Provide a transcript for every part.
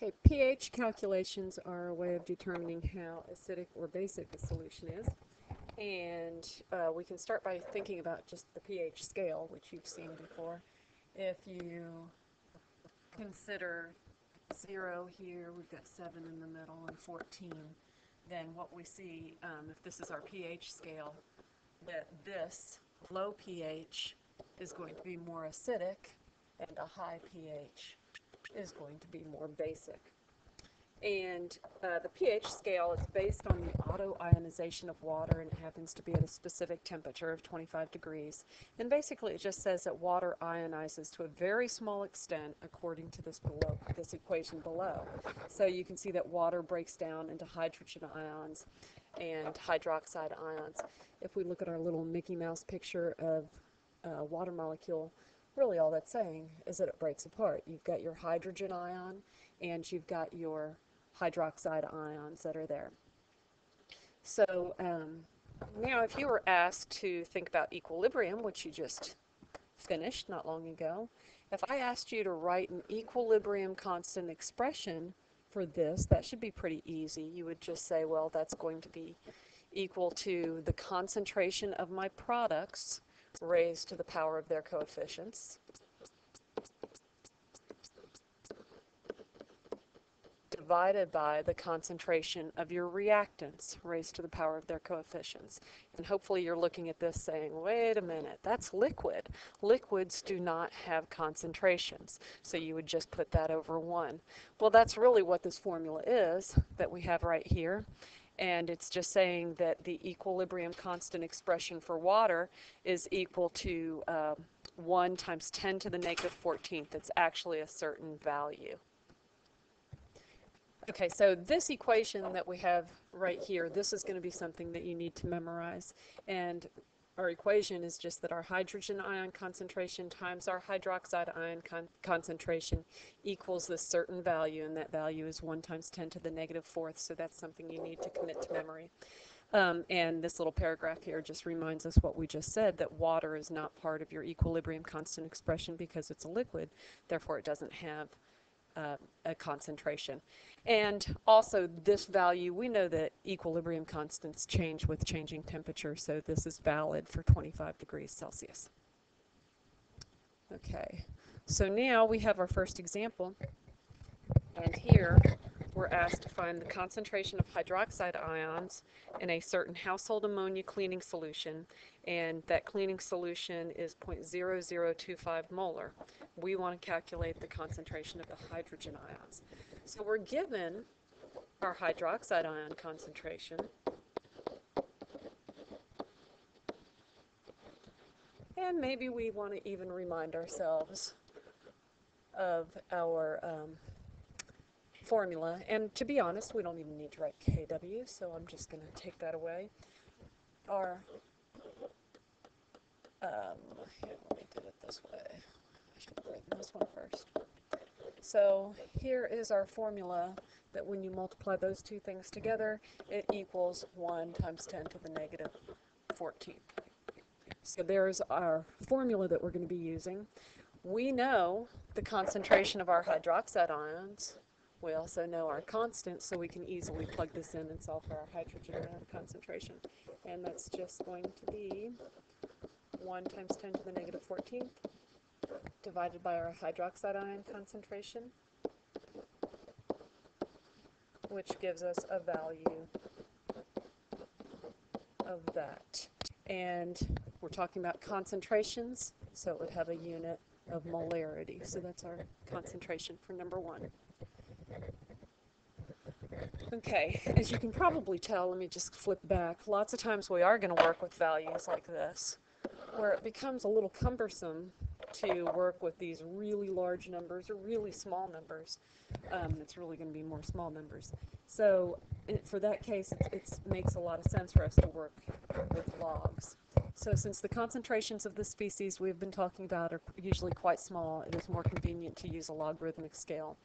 Okay, pH calculations are a way of determining how acidic or basic a solution is. And uh, we can start by thinking about just the pH scale, which you've seen before. If you consider 0 here, we've got 7 in the middle, and 14, then what we see, um, if this is our pH scale, that this low pH is going to be more acidic, and a high pH is going to be more basic. And uh, the pH scale is based on the auto-ionization of water and it happens to be at a specific temperature of 25 degrees. And basically it just says that water ionizes to a very small extent according to this below this equation below. So you can see that water breaks down into hydrogen ions and hydroxide ions. If we look at our little Mickey Mouse picture of a water molecule, really all that's saying is that it breaks apart. You've got your hydrogen ion and you've got your hydroxide ions that are there. So um, now if you were asked to think about equilibrium, which you just finished not long ago, if I asked you to write an equilibrium constant expression for this, that should be pretty easy. You would just say, well, that's going to be equal to the concentration of my products raised to the power of their coefficients divided by the concentration of your reactants raised to the power of their coefficients. And hopefully you're looking at this saying, wait a minute, that's liquid. Liquids do not have concentrations, so you would just put that over 1. Well, that's really what this formula is that we have right here and it's just saying that the equilibrium constant expression for water is equal to uh, 1 times 10 to the negative 14th. It's actually a certain value. Okay, so this equation that we have right here, this is going to be something that you need to memorize. And our equation is just that our hydrogen ion concentration times our hydroxide ion con concentration equals this certain value, and that value is 1 times 10 to the negative fourth, so that's something you need to commit to memory. Um, and this little paragraph here just reminds us what we just said, that water is not part of your equilibrium constant expression because it's a liquid, therefore it doesn't have uh, a concentration. And also this value, we know that equilibrium constants change with changing temperature, so this is valid for 25 degrees Celsius. Okay, so now we have our first example, and here we're asked to find the concentration of hydroxide ions in a certain household ammonia cleaning solution, and that cleaning solution is 0.0025 molar. We want to calculate the concentration of the hydrogen ions. So we're given our hydroxide ion concentration, and maybe we want to even remind ourselves of our um, formula. And to be honest, we don't even need to write KW, so I'm just going to take that away. Our, um, let me do it this way. I should have written this one first. So here is our formula that when you multiply those two things together, it equals 1 times 10 to the negative 14. So there's our formula that we're going to be using. We know the concentration of our hydroxide ions, we also know our constant, so we can easily plug this in and solve for our hydrogen ion concentration. And that's just going to be 1 times 10 to the negative 14th divided by our hydroxide ion concentration, which gives us a value of that. And we're talking about concentrations, so it would have a unit of molarity. So that's our concentration for number one. Okay, as you can probably tell, let me just flip back. Lots of times we are going to work with values like this, where it becomes a little cumbersome to work with these really large numbers or really small numbers. Um, it's really going to be more small numbers. So it, for that case, it makes a lot of sense for us to work with logs. So since the concentrations of the species we've been talking about are usually quite small, it is more convenient to use a logarithmic scale.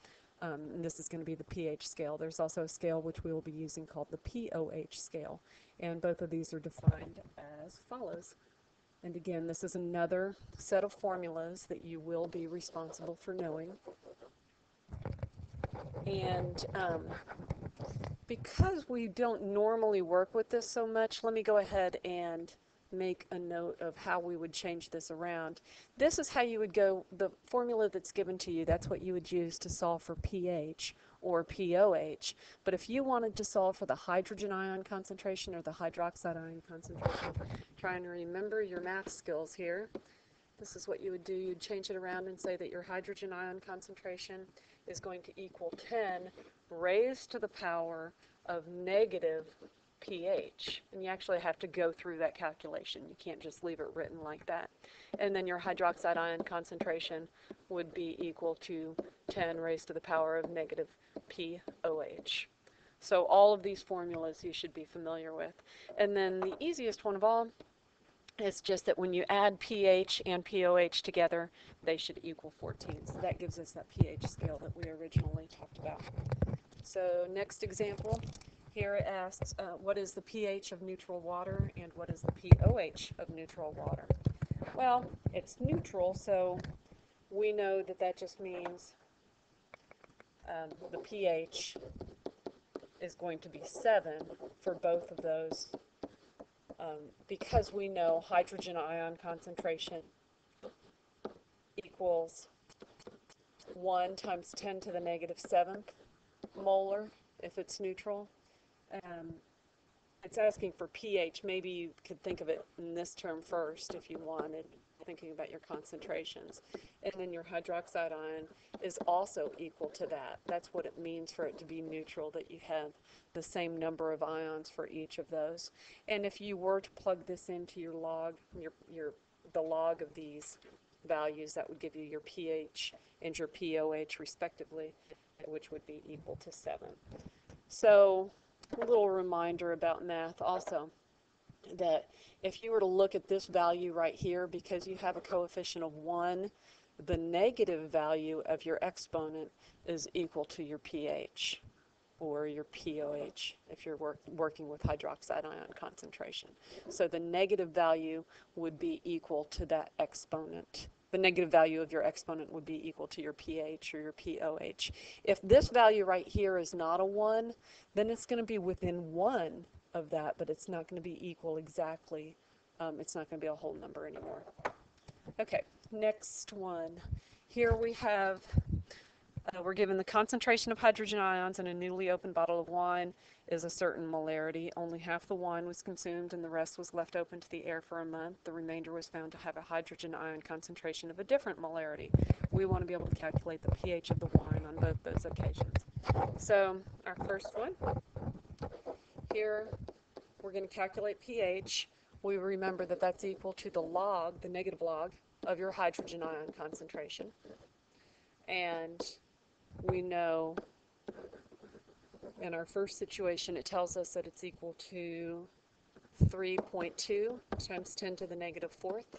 Um, this is going to be the pH scale. There's also a scale which we will be using called the POH scale. And both of these are defined as follows. And again, this is another set of formulas that you will be responsible for knowing. And um, because we don't normally work with this so much, let me go ahead and make a note of how we would change this around. This is how you would go, the formula that's given to you, that's what you would use to solve for pH or POH. But if you wanted to solve for the hydrogen ion concentration or the hydroxide ion concentration, trying to remember your math skills here, this is what you would do. You'd change it around and say that your hydrogen ion concentration is going to equal 10 raised to the power of negative pH. And you actually have to go through that calculation. You can't just leave it written like that. And then your hydroxide ion concentration would be equal to 10 raised to the power of negative POH. So all of these formulas you should be familiar with. And then the easiest one of all is just that when you add pH and POH together, they should equal 14. So that gives us that pH scale that we originally talked about. So next example, here it asks, uh, what is the pH of neutral water and what is the pOH of neutral water? Well, it's neutral, so we know that that just means um, the pH is going to be 7 for both of those um, because we know hydrogen ion concentration equals 1 times 10 to the negative 7th molar if it's neutral. Um, it's asking for pH. Maybe you could think of it in this term first if you wanted, thinking about your concentrations. And then your hydroxide ion is also equal to that. That's what it means for it to be neutral, that you have the same number of ions for each of those. And if you were to plug this into your log, your, your the log of these values, that would give you your pH and your pOH respectively, which would be equal to 7. So a little reminder about math also that if you were to look at this value right here, because you have a coefficient of 1, the negative value of your exponent is equal to your pH or your POH if you're work, working with hydroxide ion concentration. So the negative value would be equal to that exponent. The negative value of your exponent would be equal to your pH or your POH. If this value right here is not a 1, then it's going to be within 1 of that, but it's not going to be equal exactly. Um, it's not going to be a whole number anymore. Okay, next one. Here we have uh, we're given the concentration of hydrogen ions in a newly opened bottle of wine is a certain molarity. Only half the wine was consumed and the rest was left open to the air for a month. The remainder was found to have a hydrogen ion concentration of a different molarity. We want to be able to calculate the pH of the wine on both those occasions. So our first one, here we're going to calculate pH. We remember that that's equal to the log, the negative log, of your hydrogen ion concentration. And we know in our first situation it tells us that it's equal to 3.2 times 10 to the negative fourth.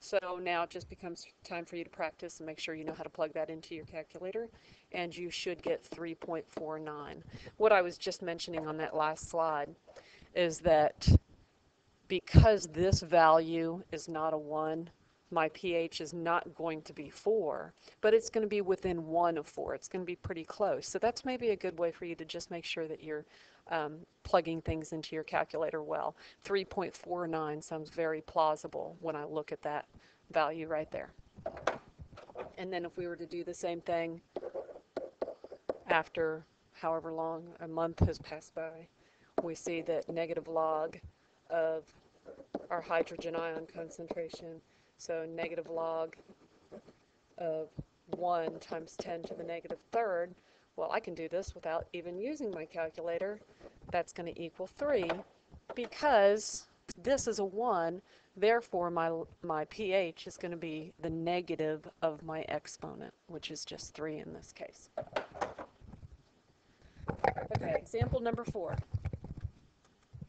So now it just becomes time for you to practice and make sure you know how to plug that into your calculator and you should get 3.49. What I was just mentioning on that last slide is that because this value is not a 1, my pH is not going to be 4, but it's going to be within 1 of 4. It's going to be pretty close. So that's maybe a good way for you to just make sure that you're um, plugging things into your calculator well. 3.49 sounds very plausible when I look at that value right there. And then if we were to do the same thing after however long a month has passed by, we see that negative log of our hydrogen ion concentration so negative log of 1 times 10 to the negative third. Well, I can do this without even using my calculator. That's going to equal 3 because this is a 1. Therefore, my, my pH is going to be the negative of my exponent, which is just 3 in this case. Okay, example number 4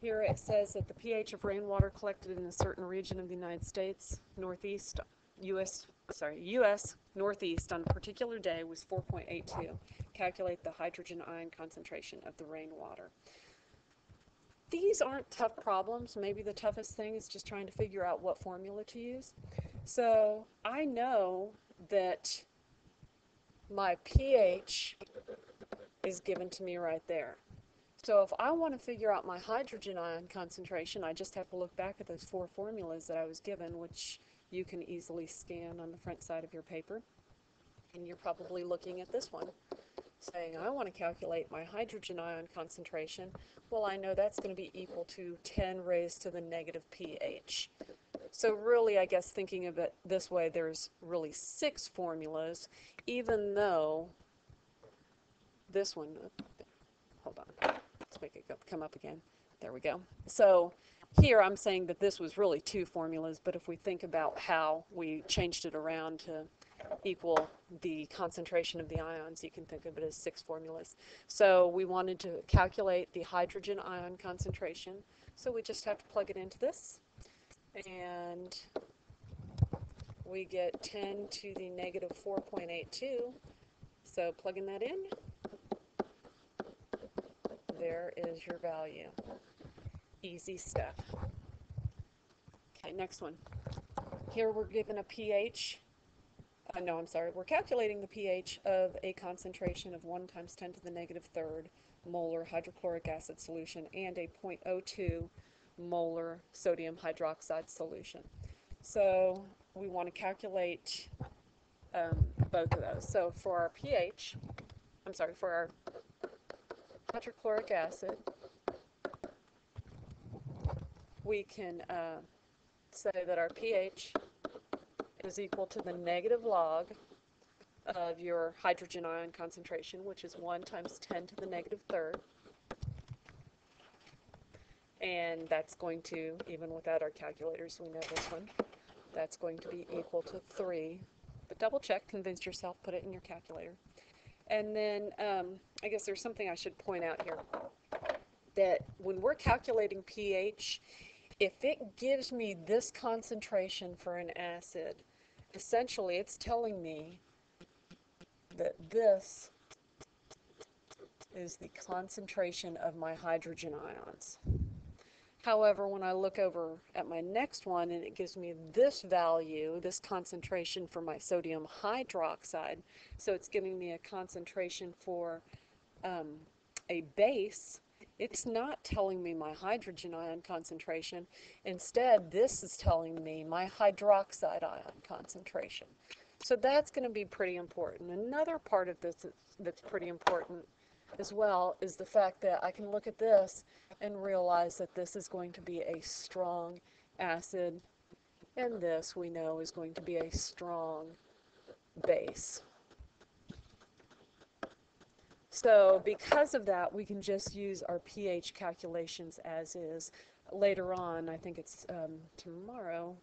here it says that the pH of rainwater collected in a certain region of the United States, Northeast, U.S., sorry, U.S. Northeast on a particular day was 4.82. Calculate the hydrogen ion concentration of the rainwater. These aren't tough problems. Maybe the toughest thing is just trying to figure out what formula to use. So I know that my pH is given to me right there. So if I want to figure out my hydrogen ion concentration, I just have to look back at those four formulas that I was given, which you can easily scan on the front side of your paper. And you're probably looking at this one, saying, I want to calculate my hydrogen ion concentration. Well, I know that's going to be equal to 10 raised to the negative pH. So really, I guess thinking of it this way, there's really six formulas, even though this one, go, come up again. There we go. So here I'm saying that this was really two formulas, but if we think about how we changed it around to equal the concentration of the ions, you can think of it as six formulas. So we wanted to calculate the hydrogen ion concentration, so we just have to plug it into this. And we get 10 to the negative 4.82. So plugging that in, there is your value. Easy stuff. Okay, next one. Here we're given a pH. Uh, no, I'm sorry. We're calculating the pH of a concentration of 1 times 10 to the negative third molar hydrochloric acid solution and a 0.02 molar sodium hydroxide solution. So we want to calculate um, both of those. So for our pH, I'm sorry, for our hydrochloric acid, we can uh, say that our pH is equal to the negative log of your hydrogen ion concentration, which is 1 times 10 to the negative third. And that's going to, even without our calculators, we know this one, that's going to be equal to 3. But double check, convince yourself, put it in your calculator. And then um, I guess there's something I should point out here that when we're calculating pH, if it gives me this concentration for an acid, essentially it's telling me that this is the concentration of my hydrogen ions. However, when I look over at my next one and it gives me this value, this concentration for my sodium hydroxide, so it's giving me a concentration for um, a base, it's not telling me my hydrogen ion concentration. Instead, this is telling me my hydroxide ion concentration. So that's going to be pretty important. Another part of this that's pretty important as well is the fact that I can look at this and realize that this is going to be a strong acid and this we know is going to be a strong base. So because of that, we can just use our pH calculations as is. Later on, I think it's um, tomorrow,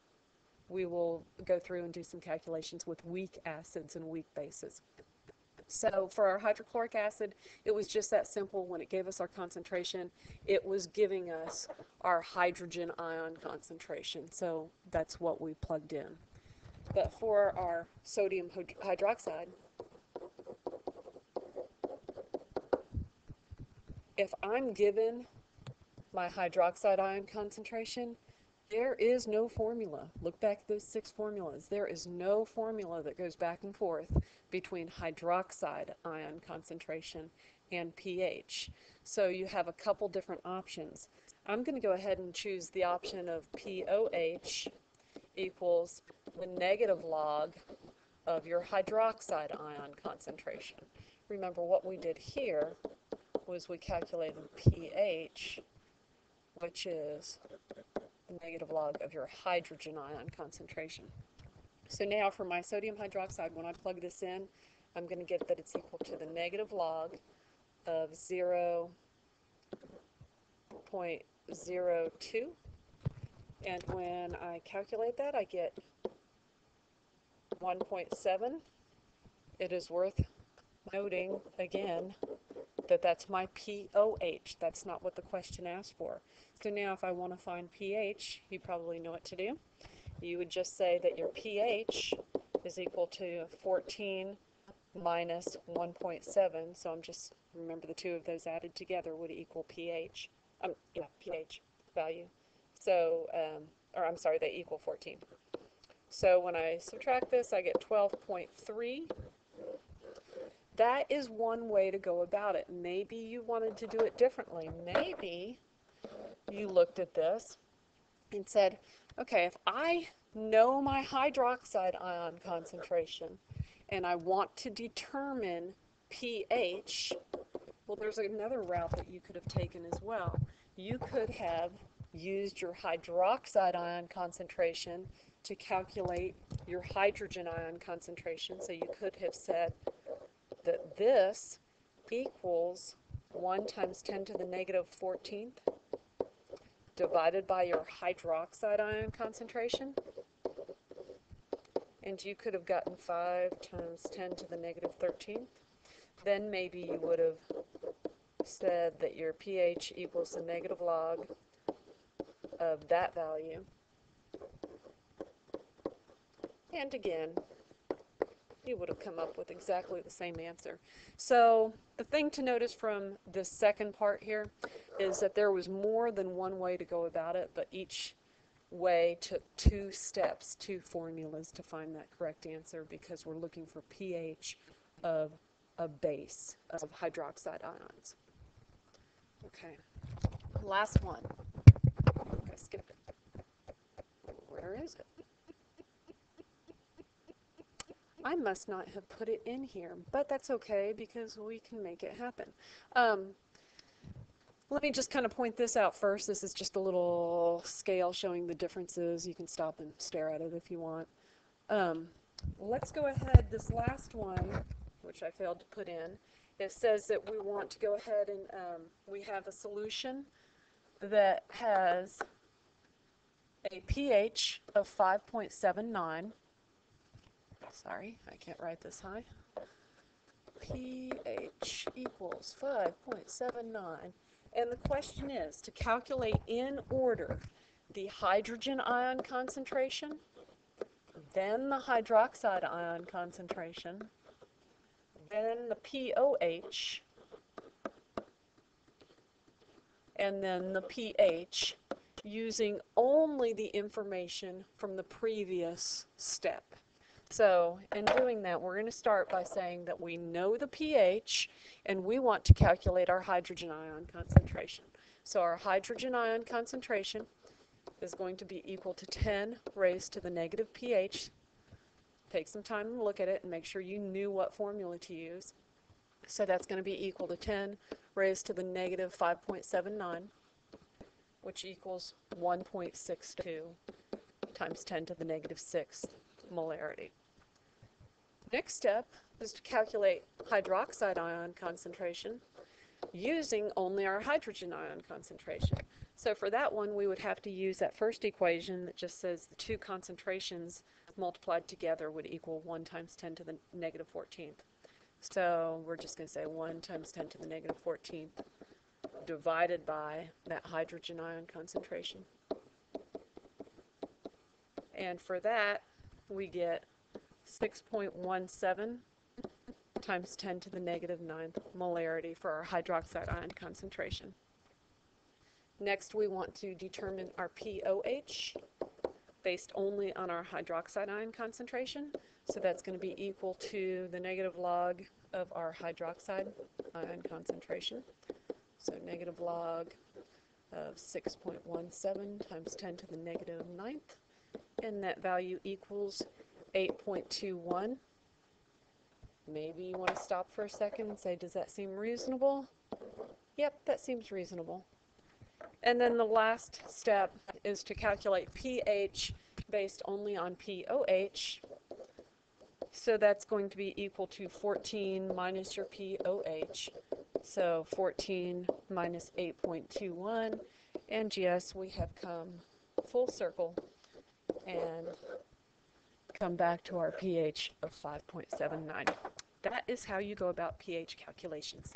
we will go through and do some calculations with weak acids and weak bases. So for our hydrochloric acid, it was just that simple. When it gave us our concentration, it was giving us our hydrogen ion concentration. So that's what we plugged in. But for our sodium hydroxide, if I'm given my hydroxide ion concentration, there is no formula. Look back at those six formulas. There is no formula that goes back and forth between hydroxide ion concentration and pH. So you have a couple different options. I'm going to go ahead and choose the option of POH equals the negative log of your hydroxide ion concentration. Remember what we did here was we calculated pH, which is negative log of your hydrogen ion concentration. So now for my sodium hydroxide, when I plug this in, I'm going to get that it's equal to the negative log of 0 0.02. And when I calculate that, I get 1.7. It is worth noting, again, that that's my POH. That's not what the question asked for. So now if I want to find pH, you probably know what to do. You would just say that your pH is equal to 14 minus 1.7. So I'm just, remember the two of those added together would equal pH. Um, yeah, pH value. So, um, or I'm sorry, they equal 14. So when I subtract this, I get 12.3 that is one way to go about it. Maybe you wanted to do it differently. Maybe you looked at this and said, okay, if I know my hydroxide ion concentration and I want to determine pH, well, there's another route that you could have taken as well. You could have used your hydroxide ion concentration to calculate your hydrogen ion concentration. So you could have said that this equals 1 times 10 to the negative 14th divided by your hydroxide ion concentration. And you could have gotten 5 times 10 to the negative 13th. Then maybe you would have said that your pH equals the negative log of that value. And again, you would have come up with exactly the same answer. So the thing to notice from the second part here is that there was more than one way to go about it, but each way took two steps, two formulas to find that correct answer because we're looking for pH of a base of hydroxide ions. Okay, last one. Skip it. Where is it? I must not have put it in here, but that's okay because we can make it happen. Um, let me just kind of point this out first. This is just a little scale showing the differences. You can stop and stare at it if you want. Um, let's go ahead, this last one, which I failed to put in, it says that we want to go ahead and um, we have a solution that has a pH of 5.79 sorry, I can't write this high. pH equals 5.79. And the question is to calculate in order the hydrogen ion concentration, then the hydroxide ion concentration, then the POH, and then the pH using only the information from the previous step. So in doing that, we're going to start by saying that we know the pH and we want to calculate our hydrogen ion concentration. So our hydrogen ion concentration is going to be equal to 10 raised to the negative pH. Take some time and look at it and make sure you knew what formula to use. So that's going to be equal to 10 raised to the negative 5.79, which equals 1.62 times 10 to the negative 6 molarity. Next step is to calculate hydroxide ion concentration using only our hydrogen ion concentration. So for that one, we would have to use that first equation that just says the two concentrations multiplied together would equal 1 times 10 to the negative 14th. So we're just going to say 1 times 10 to the negative 14th divided by that hydrogen ion concentration. And for that, we get 6.17 times 10 to the negative ninth molarity for our hydroxide ion concentration. Next, we want to determine our POH based only on our hydroxide ion concentration. So that's going to be equal to the negative log of our hydroxide ion concentration. So negative log of 6.17 times 10 to the negative ninth. And that value equals 8.21. Maybe you want to stop for a second and say, does that seem reasonable? Yep, that seems reasonable. And then the last step is to calculate pH based only on POH. So that's going to be equal to 14 minus your POH. So 14 minus 8.21. And yes, we have come full circle and come back to our pH of 5.79. That is how you go about pH calculations.